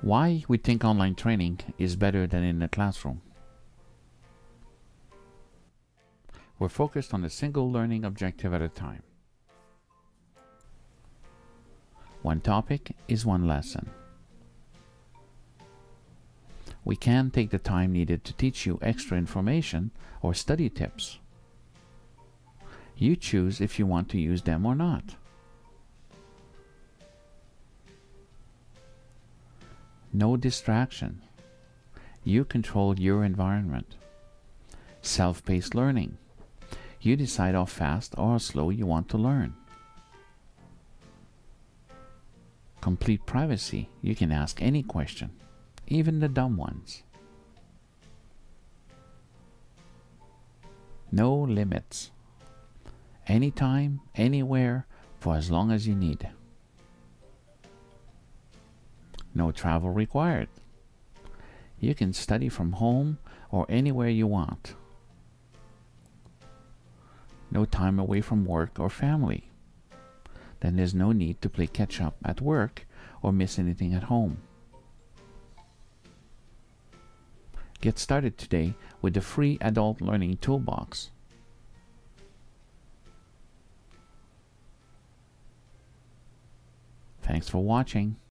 Why we think online training is better than in the classroom. We're focused on a single learning objective at a time. One topic is one lesson. We can take the time needed to teach you extra information or study tips. You choose if you want to use them or not. No distraction. You control your environment. Self-paced learning. You decide how fast or how slow you want to learn. Complete privacy. You can ask any question, even the dumb ones. No limits. Anytime, anywhere, for as long as you need. No travel required. You can study from home or anywhere you want. No time away from work or family. Then there's no need to play catch up at work or miss anything at home. Get started today with the free Adult Learning Toolbox. Thanks for watching.